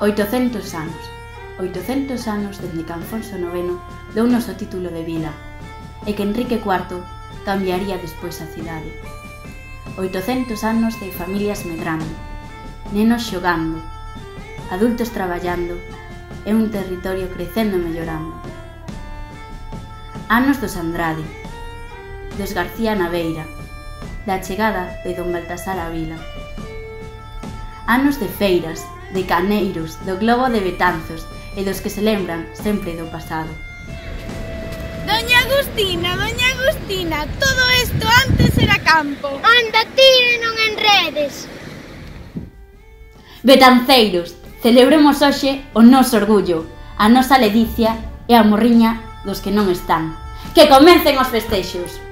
800 anos. 800 anos dende que Alfonso IX deu noso o título de vila e que Enrique IV cambiaría despois a cidade. 800 anos de familias medrando, nenos xogando, adultos traballando e un territorio crecendo e mellorando. Anos dos Andrade, dos García Naveira, da chegada de Don Baltasar a Vila. Anos de feiras, de Caneiros, do Globo de Betanzos e dos que se lembran sempre do pasado. Doña Agustina, Doña Agustina, todo isto antes era campo. Anda, tire, non enredes. Betanceiros, celebremos hoxe o noso orgullo, a nosa ledicia e a morriña dos que non están. Que comecen os festexos!